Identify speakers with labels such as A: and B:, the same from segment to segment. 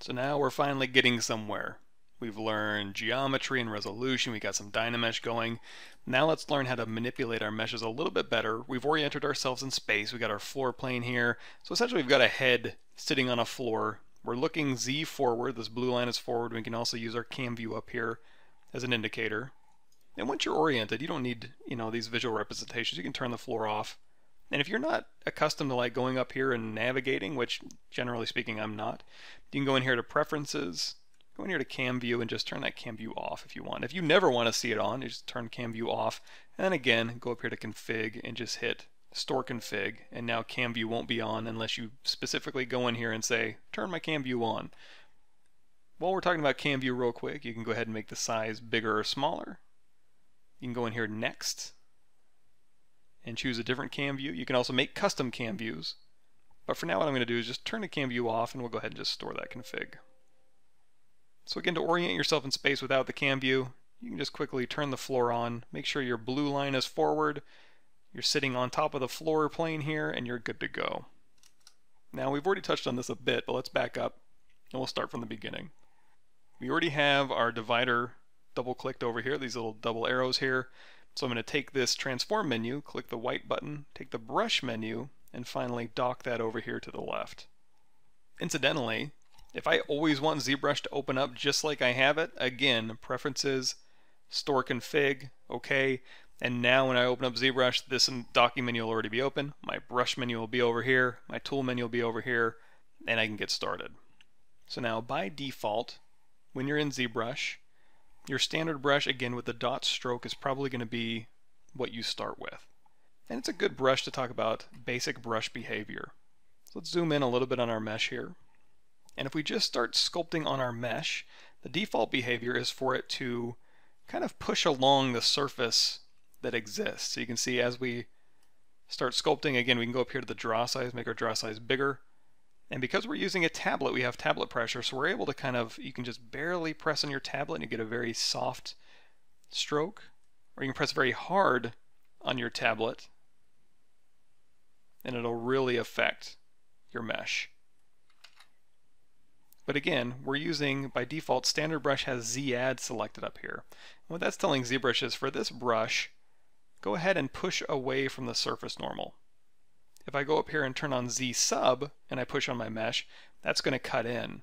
A: So now we're finally getting somewhere. We've learned geometry and resolution, we got some Dynamesh going. Now let's learn how to manipulate our meshes a little bit better. We've oriented ourselves in space, we got our floor plane here. So essentially we've got a head sitting on a floor. We're looking Z forward, this blue line is forward. We can also use our cam view up here as an indicator. And once you're oriented, you don't need, you know, these visual representations. You can turn the floor off. And if you're not accustomed to like going up here and navigating, which generally speaking I'm not, you can go in here to preferences, go in here to cam view and just turn that cam view off if you want. If you never want to see it on, you just turn cam view off. And then again, go up here to config and just hit store config. And now cam view won't be on unless you specifically go in here and say, turn my cam view on. While we're talking about cam view real quick, you can go ahead and make the size bigger or smaller. You can go in here next and choose a different cam view. You can also make custom cam views. But for now what I'm going to do is just turn the cam view off and we'll go ahead and just store that config. So again, to orient yourself in space without the cam view, you can just quickly turn the floor on, make sure your blue line is forward, you're sitting on top of the floor plane here, and you're good to go. Now we've already touched on this a bit, but let's back up and we'll start from the beginning. We already have our divider double clicked over here, these little double arrows here. So I'm going to take this transform menu, click the white button, take the brush menu, and finally dock that over here to the left. Incidentally, if I always want ZBrush to open up just like I have it, again, preferences, store config, okay, and now when I open up ZBrush, this docking menu will already be open, my brush menu will be over here, my tool menu will be over here, and I can get started. So now by default, when you're in ZBrush, your standard brush, again with the dot stroke, is probably going to be what you start with. And it's a good brush to talk about basic brush behavior. So let's zoom in a little bit on our mesh here. And if we just start sculpting on our mesh, the default behavior is for it to kind of push along the surface that exists. So you can see as we start sculpting, again, we can go up here to the draw size, make our draw size bigger. And because we're using a tablet, we have tablet pressure, so we're able to kind of, you can just barely press on your tablet and you get a very soft stroke, or you can press very hard on your tablet and it'll really affect your mesh. But again, we're using, by default, standard brush has Z-add selected up here. And what that's telling ZBrush is for this brush, go ahead and push away from the surface normal. If I go up here and turn on Z sub and I push on my mesh, that's going to cut in.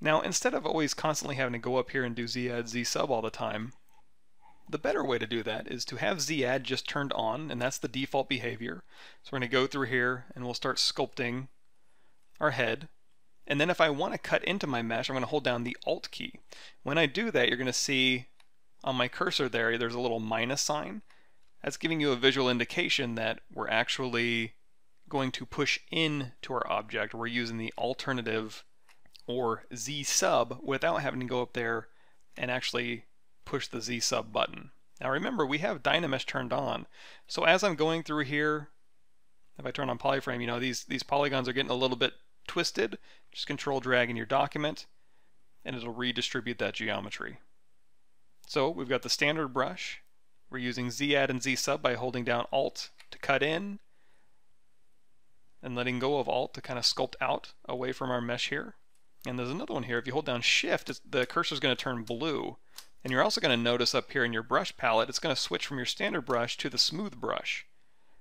A: Now instead of always constantly having to go up here and do Z add Z sub all the time, the better way to do that is to have Z add just turned on and that's the default behavior. So we're going to go through here and we'll start sculpting our head. And then if I want to cut into my mesh, I'm going to hold down the Alt key. When I do that, you're going to see on my cursor there, there's a little minus sign. That's giving you a visual indication that we're actually going to push in to our object. We're using the alternative or Z sub without having to go up there and actually push the Z sub button. Now remember, we have Dynamesh turned on. So as I'm going through here, if I turn on polyframe, you know, these, these polygons are getting a little bit twisted. Just control drag in your document and it'll redistribute that geometry. So we've got the standard brush. We're using Z add and Z sub by holding down Alt to cut in and letting go of Alt to kind of sculpt out away from our mesh here. And there's another one here. If you hold down Shift, the cursor is going to turn blue. And you're also going to notice up here in your brush palette, it's going to switch from your standard brush to the smooth brush.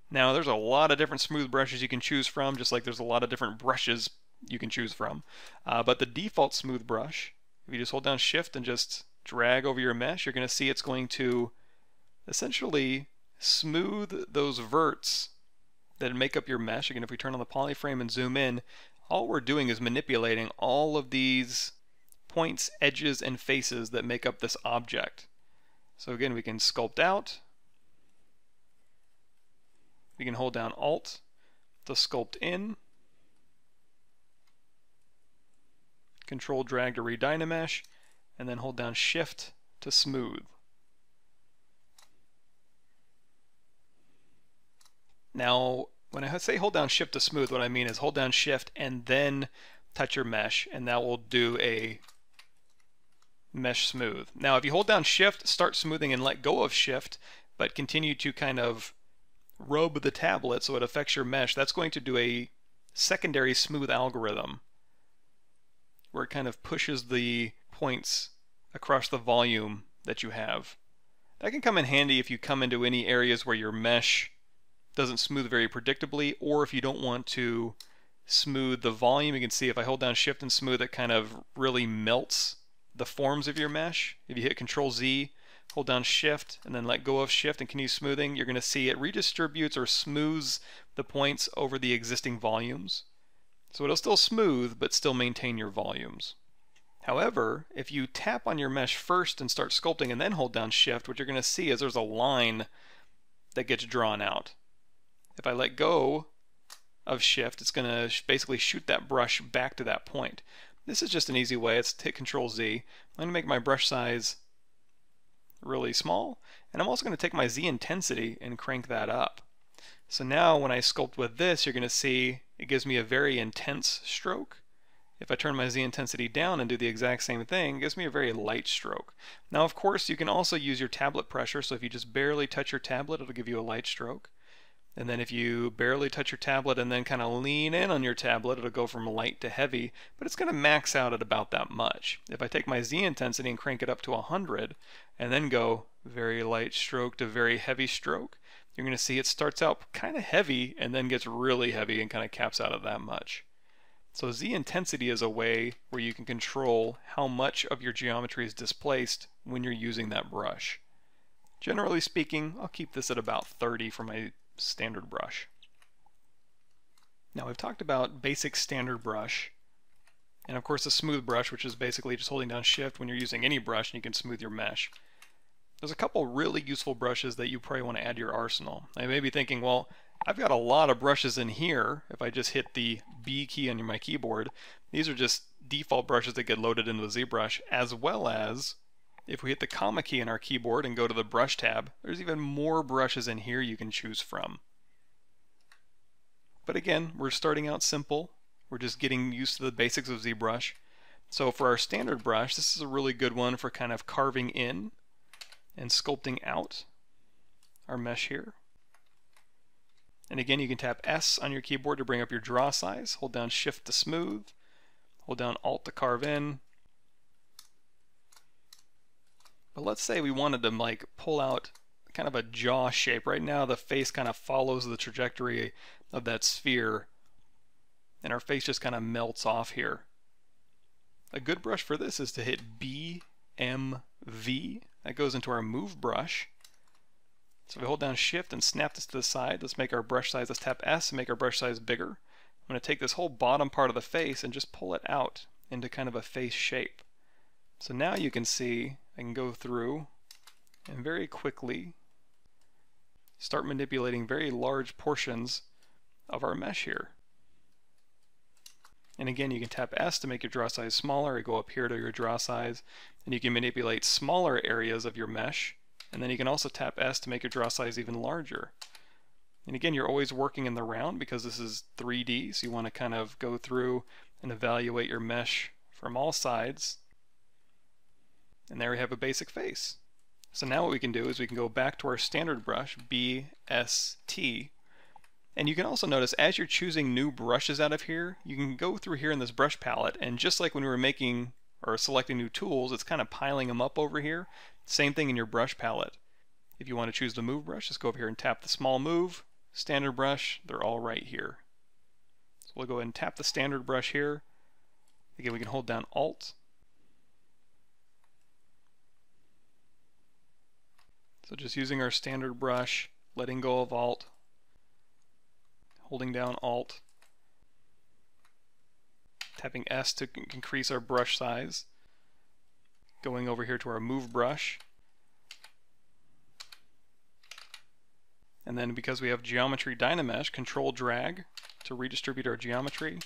A: Now, there's a lot of different smooth brushes you can choose from, just like there's a lot of different brushes you can choose from. Uh, but the default smooth brush, if you just hold down Shift and just drag over your mesh, you're going to see it's going to essentially smooth those verts that make up your mesh. Again, if we turn on the polyframe and zoom in, all we're doing is manipulating all of these points, edges, and faces that make up this object. So again, we can sculpt out. We can hold down Alt to sculpt in. Control drag to redynamesh, and then hold down Shift to smooth. Now, when I say hold down shift to smooth, what I mean is hold down shift and then touch your mesh, and that will do a mesh smooth. Now, if you hold down shift, start smoothing and let go of shift, but continue to kind of rub the tablet so it affects your mesh, that's going to do a secondary smooth algorithm. where it kind of pushes the points across the volume that you have. That can come in handy if you come into any areas where your mesh doesn't smooth very predictably or if you don't want to smooth the volume. You can see if I hold down shift and smooth it kind of really melts the forms of your mesh. If you hit control Z, hold down shift and then let go of shift and continue smoothing, you're going to see it redistributes or smooths the points over the existing volumes. So it'll still smooth but still maintain your volumes. However, if you tap on your mesh first and start sculpting and then hold down shift, what you're going to see is there's a line that gets drawn out. If I let go of shift, it's going to basically shoot that brush back to that point. This is just an easy way. It's hit Control Z. I'm going to make my brush size really small, and I'm also going to take my Z intensity and crank that up. So now when I sculpt with this, you're going to see it gives me a very intense stroke. If I turn my Z intensity down and do the exact same thing, it gives me a very light stroke. Now of course you can also use your tablet pressure, so if you just barely touch your tablet, it'll give you a light stroke. And then if you barely touch your tablet and then kind of lean in on your tablet, it'll go from light to heavy, but it's going to max out at about that much. If I take my Z intensity and crank it up to 100, and then go very light stroke to very heavy stroke, you're going to see it starts out kind of heavy and then gets really heavy and kind of caps out at that much. So Z intensity is a way where you can control how much of your geometry is displaced when you're using that brush. Generally speaking, I'll keep this at about 30 for my standard brush. Now we've talked about basic standard brush, and of course a smooth brush, which is basically just holding down shift when you're using any brush and you can smooth your mesh. There's a couple really useful brushes that you probably want to add to your arsenal. I may be thinking, well, I've got a lot of brushes in here. If I just hit the B key on my keyboard, these are just default brushes that get loaded into the ZBrush, as well as if we hit the comma key on our keyboard and go to the brush tab, there's even more brushes in here you can choose from. But again, we're starting out simple. We're just getting used to the basics of ZBrush. So for our standard brush, this is a really good one for kind of carving in and sculpting out our mesh here. And again, you can tap S on your keyboard to bring up your draw size. Hold down Shift to smooth. Hold down Alt to carve in. But let's say we wanted to like pull out kind of a jaw shape. Right now the face kind of follows the trajectory of that sphere and our face just kind of melts off here. A good brush for this is to hit B, M, V. That goes into our move brush. So if we hold down shift and snap this to the side, let's make our brush size, let's tap S and make our brush size bigger. I'm going to take this whole bottom part of the face and just pull it out into kind of a face shape. So now you can see I can go through and very quickly start manipulating very large portions of our mesh here. And again, you can tap S to make your draw size smaller, or go up here to your draw size, and you can manipulate smaller areas of your mesh, and then you can also tap S to make your draw size even larger. And again, you're always working in the round because this is 3D, so you want to kind of go through and evaluate your mesh from all sides and there we have a basic face. So now what we can do is we can go back to our standard brush, BST, and you can also notice as you're choosing new brushes out of here, you can go through here in this brush palette, and just like when we were making or selecting new tools, it's kind of piling them up over here. Same thing in your brush palette. If you want to choose the move brush, just go over here and tap the small move, standard brush, they're all right here. So we'll go ahead and tap the standard brush here. Again, we can hold down Alt So just using our standard brush, letting go of Alt, holding down Alt, tapping S to increase our brush size, going over here to our move brush, and then because we have geometry Dynamesh, control drag to redistribute our geometry,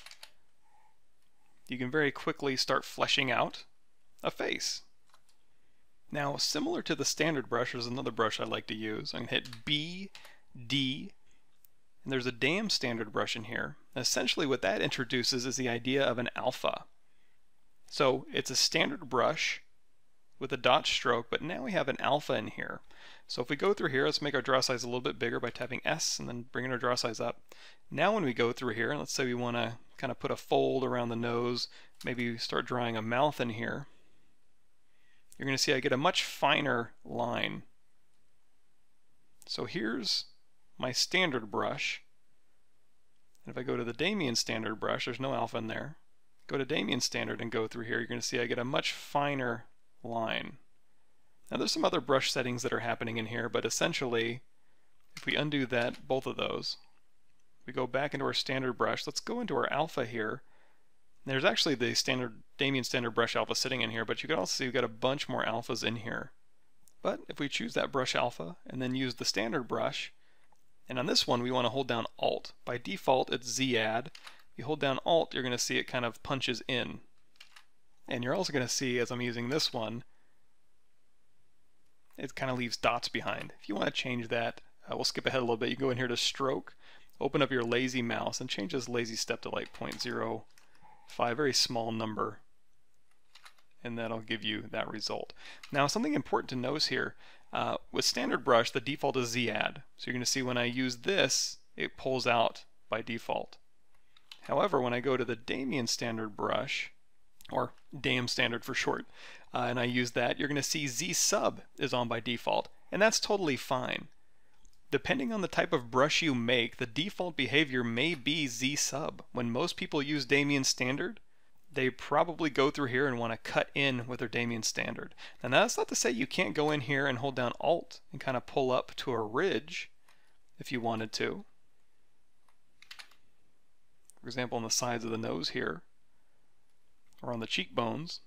A: you can very quickly start fleshing out a face. Now, similar to the standard brush, there's another brush I like to use. I'm going to hit B, D, and there's a Dam Standard brush in here. essentially what that introduces is the idea of an alpha. So it's a standard brush with a dot stroke, but now we have an alpha in here. So if we go through here, let's make our draw size a little bit bigger by tapping S and then bringing our draw size up. Now when we go through here, let's say we want to kind of put a fold around the nose, maybe start drawing a mouth in here, you're going to see I get a much finer line. So here's my standard brush. And if I go to the Damien standard brush, there's no alpha in there. Go to Damien standard and go through here, you're going to see I get a much finer line. Now there's some other brush settings that are happening in here, but essentially, if we undo that, both of those, we go back into our standard brush. Let's go into our alpha here. There's actually the standard Damien standard brush alpha sitting in here, but you can also see we've got a bunch more alphas in here. But if we choose that brush alpha and then use the standard brush, and on this one we want to hold down Alt. By default it's Z add. If you hold down Alt, you're going to see it kind of punches in. And you're also going to see, as I'm using this one, it kind of leaves dots behind. If you want to change that, uh, we'll skip ahead a little bit. You go in here to stroke, open up your lazy mouse, and change this lazy step to like 0.05, very small number. And that'll give you that result. Now, something important to notice here, uh, with standard brush, the default is Z-add. So you're going to see when I use this, it pulls out by default. However, when I go to the Damien standard brush, or DAM standard for short, uh, and I use that, you're going to see Z sub is on by default, and that's totally fine. Depending on the type of brush you make, the default behavior may be Z sub. When most people use Damien standard, they probably go through here and want to cut in with their Damien standard. Now that's not to say you can't go in here and hold down Alt and kind of pull up to a ridge if you wanted to. For example, on the sides of the nose here, or on the cheekbones.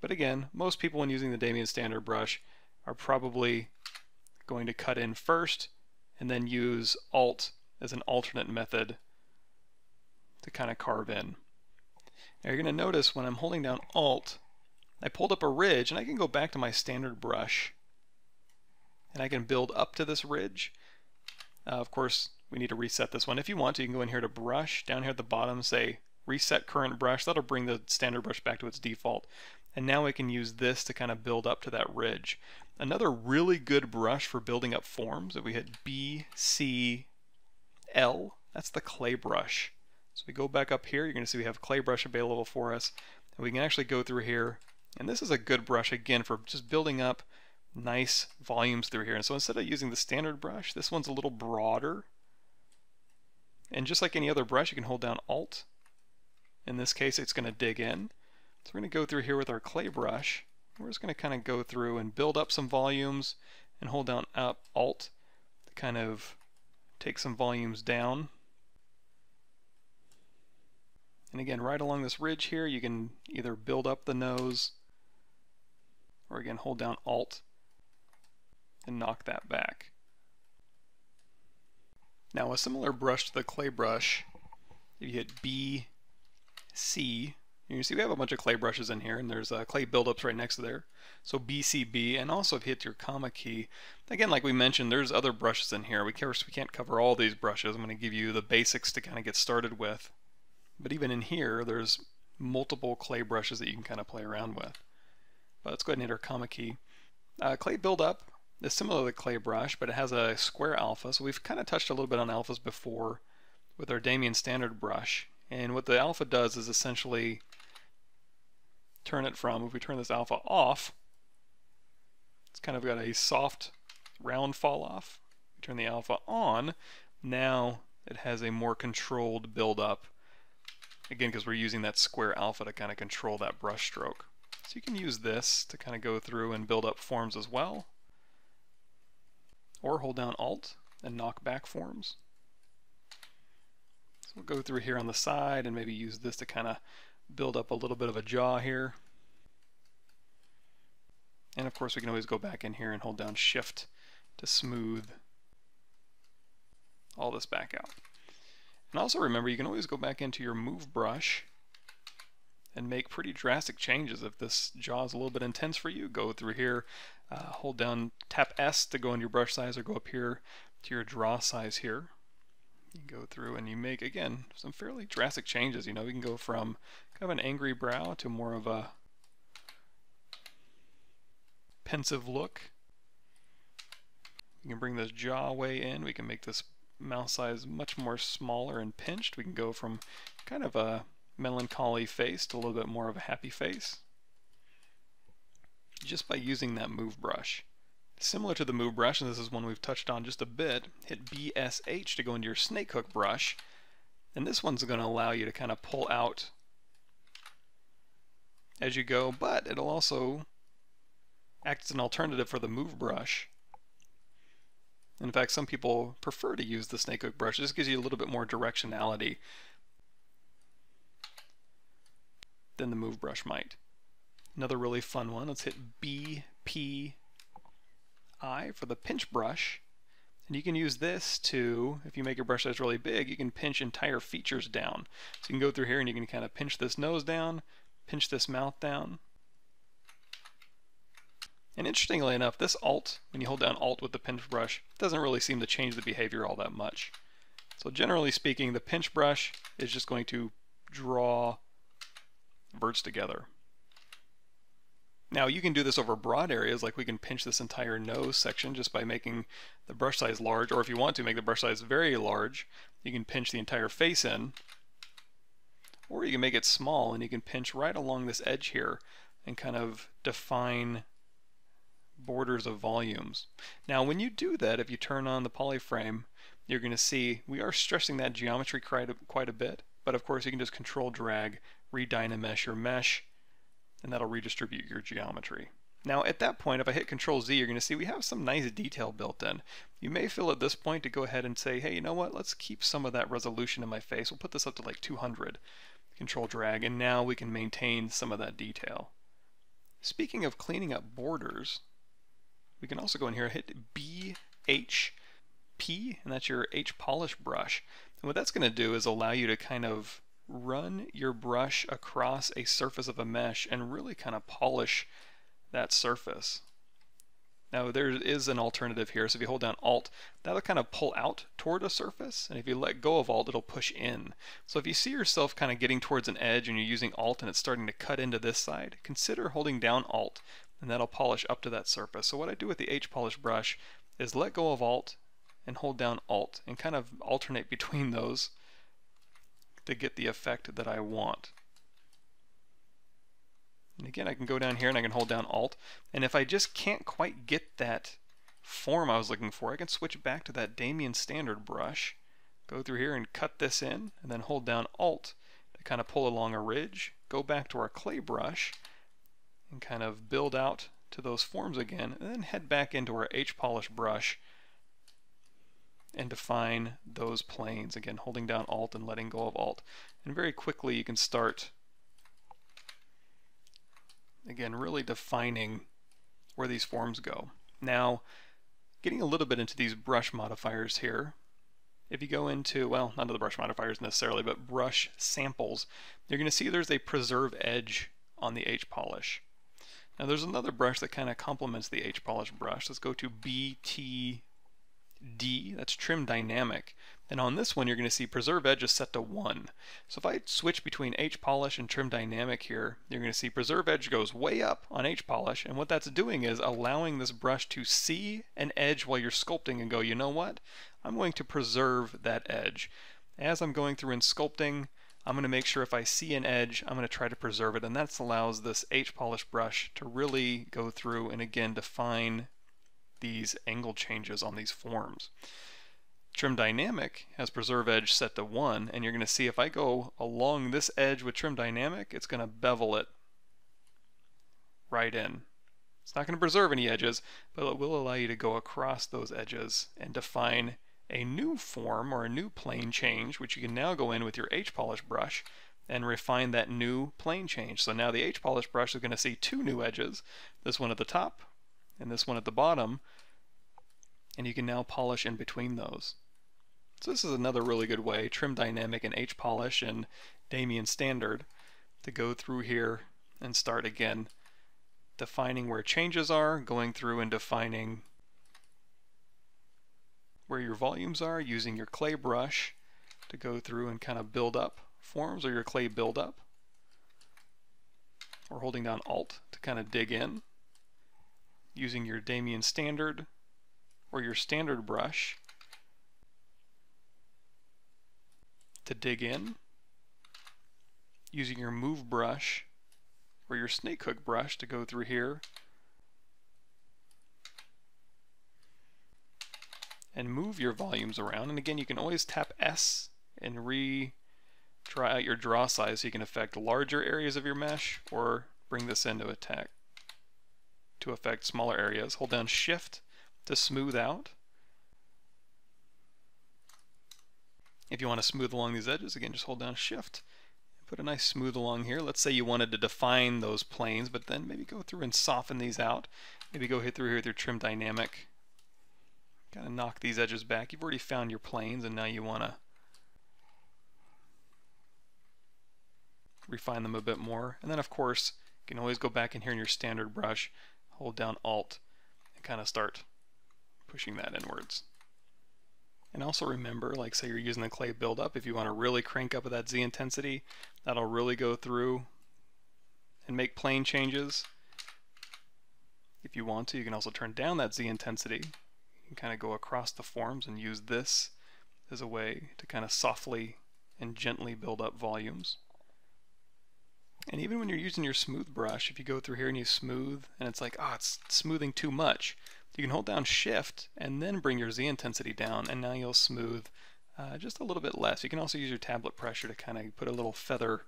A: But again, most people when using the Damien standard brush are probably going to cut in first and then use Alt as an alternate method to kind of carve in. Now you're going to notice when I'm holding down Alt, I pulled up a ridge and I can go back to my standard brush and I can build up to this ridge. Uh, of course, we need to reset this one. If you want to, you can go in here to brush, down here at the bottom, say reset current brush. That'll bring the standard brush back to its default. And now we can use this to kind of build up to that ridge. Another really good brush for building up forms, if we hit B, C, L, that's the clay brush. So we go back up here, you're going to see we have clay brush available for us. And we can actually go through here, and this is a good brush again for just building up nice volumes through here. And so instead of using the standard brush, this one's a little broader. And just like any other brush, you can hold down Alt in this case, it's going to dig in. So we're going to go through here with our clay brush. We're just going to kind of go through and build up some volumes and hold down up Alt to kind of take some volumes down. And again, right along this ridge here, you can either build up the nose or again, hold down Alt and knock that back. Now a similar brush to the clay brush, if you hit B C. You can see we have a bunch of clay brushes in here and there's uh, clay buildups right next to there. So BCB and also if you hit your comma key, again like we mentioned there's other brushes in here. We, course, we can't cover all these brushes. I'm going to give you the basics to kind of get started with. But even in here there's multiple clay brushes that you can kind of play around with. But let's go ahead and hit our comma key. Uh, clay buildup is similar to the clay brush but it has a square alpha so we've kind of touched a little bit on alphas before with our Damien standard brush and what the alpha does is essentially turn it from, if we turn this alpha off, it's kind of got a soft round fall off. We turn the alpha on, now it has a more controlled build up. Again, because we're using that square alpha to kind of control that brush stroke. So you can use this to kind of go through and build up forms as well. Or hold down Alt and knock back forms. So we'll go through here on the side and maybe use this to kind of build up a little bit of a jaw here. And of course we can always go back in here and hold down shift to smooth all this back out. And also remember you can always go back into your move brush and make pretty drastic changes if this jaw is a little bit intense for you. Go through here, uh, hold down, tap S to go into your brush size or go up here to your draw size here you go through and you make, again, some fairly drastic changes. You know, we can go from kind of an angry brow to more of a pensive look. We can bring this jaw way in. We can make this mouth size much more smaller and pinched. We can go from kind of a melancholy face to a little bit more of a happy face just by using that move brush. Similar to the move brush, and this is one we've touched on just a bit, hit BSH to go into your snake hook brush, and this one's going to allow you to kind of pull out as you go, but it'll also act as an alternative for the move brush. In fact, some people prefer to use the snake hook brush. It just gives you a little bit more directionality than the move brush might. Another really fun one, let's hit BPI for the pinch brush. And you can use this to, if you make your brush size really big, you can pinch entire features down. So you can go through here and you can kind of pinch this nose down, pinch this mouth down. And interestingly enough, this Alt, when you hold down Alt with the pinch brush, doesn't really seem to change the behavior all that much. So generally speaking, the pinch brush is just going to draw verts together. Now you can do this over broad areas, like we can pinch this entire nose section just by making the brush size large, or if you want to make the brush size very large, you can pinch the entire face in, or you can make it small and you can pinch right along this edge here and kind of define borders of volumes. Now when you do that, if you turn on the polyframe, you're going to see we are stressing that geometry quite a, quite a bit, but of course you can just control drag, redynamesh your mesh, and that'll redistribute your geometry. Now at that point, if I hit Control Z, you're going to see we have some nice detail built in. You may feel at this point to go ahead and say, hey, you know what, let's keep some of that resolution in my face. We'll put this up to like 200. Control drag, and now we can maintain some of that detail. Speaking of cleaning up borders, we can also go in here hit BHP, and that's your H polish brush. And what that's going to do is allow you to kind of run your brush across a surface of a mesh and really kind of polish that surface. Now there is an alternative here, so if you hold down Alt, that'll kind of pull out toward a surface, and if you let go of Alt, it'll push in. So if you see yourself kind of getting towards an edge and you're using Alt and it's starting to cut into this side, consider holding down Alt, and that'll polish up to that surface. So what I do with the H-polish brush is let go of Alt and hold down Alt, and kind of alternate between those to get the effect that I want. And again, I can go down here and I can hold down Alt. And if I just can't quite get that form I was looking for, I can switch back to that Damien Standard brush, go through here and cut this in, and then hold down Alt to kind of pull along a ridge, go back to our clay brush, and kind of build out to those forms again, and then head back into our H-polish brush and define those planes. Again, holding down Alt and letting go of Alt. And very quickly you can start Again, really defining where these forms go. Now, getting a little bit into these brush modifiers here, if you go into, well, not the brush modifiers necessarily, but brush samples, you're going to see there's a preserve edge on the H-polish. Now there's another brush that kind of complements the H-polish brush. Let's go to BTD, that's trim dynamic. And on this one, you're going to see preserve edge is set to 1. So if I switch between H polish and trim dynamic here, you're going to see preserve edge goes way up on H polish. And what that's doing is allowing this brush to see an edge while you're sculpting and go, you know what? I'm going to preserve that edge. As I'm going through and sculpting, I'm going to make sure if I see an edge, I'm going to try to preserve it. And that allows this H polish brush to really go through and again define these angle changes on these forms. Trim Dynamic has Preserve Edge set to 1, and you're going to see if I go along this edge with Trim Dynamic, it's going to bevel it right in. It's not going to preserve any edges, but it will allow you to go across those edges and define a new form or a new plane change, which you can now go in with your H-polish brush and refine that new plane change. So now the H-polish brush is going to see two new edges, this one at the top and this one at the bottom, and you can now polish in between those. So this is another really good way, Trim Dynamic and H Polish and Damien Standard, to go through here and start again defining where changes are, going through and defining where your volumes are, using your clay brush to go through and kind of build up forms or your clay buildup, or holding down Alt to kind of dig in. Using your Damien Standard or your standard brush to dig in, using your move brush or your snake hook brush to go through here and move your volumes around. And again, you can always tap S and re draw out your draw size so you can affect larger areas of your mesh or bring this into attack to affect smaller areas. Hold down shift to smooth out. If you want to smooth along these edges, again, just hold down shift put a nice smooth along here. Let's say you wanted to define those planes, but then maybe go through and soften these out. Maybe go hit through here with your trim dynamic. Kind of knock these edges back. You've already found your planes, and now you want to refine them a bit more. And then of course, you can always go back in here in your standard brush, hold down Alt, and kind of start pushing that inwards. And also remember, like say you're using the clay buildup, if you want to really crank up that Z intensity, that'll really go through and make plane changes. If you want to, you can also turn down that Z intensity. Kind of go across the forms and use this as a way to kind of softly and gently build up volumes. And even when you're using your smooth brush, if you go through here and you smooth, and it's like, oh, it's smoothing too much, you can hold down shift and then bring your Z intensity down, and now you'll smooth uh, just a little bit less. You can also use your tablet pressure to kind of put a little feather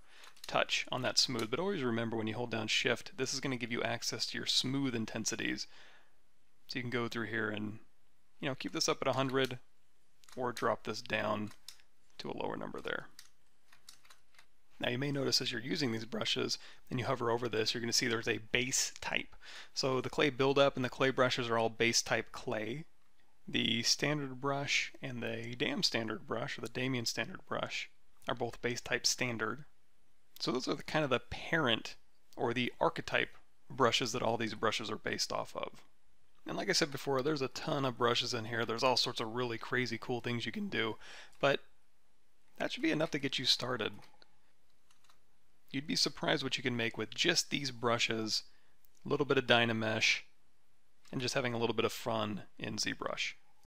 A: touch on that smooth, but always remember when you hold down shift, this is going to give you access to your smooth intensities. So you can go through here and you know keep this up at 100 or drop this down to a lower number there. Now you may notice as you're using these brushes and you hover over this, you're going to see there's a base type. So the clay buildup and the clay brushes are all base type clay. The standard brush and the dam standard brush, or the Damien standard brush, are both base type standard. So those are the kind of the parent or the archetype brushes that all these brushes are based off of. And like I said before, there's a ton of brushes in here. There's all sorts of really crazy cool things you can do, but that should be enough to get you started. You'd be surprised what you can make with just these brushes, a little bit of Dynamesh, and just having a little bit of fun in ZBrush.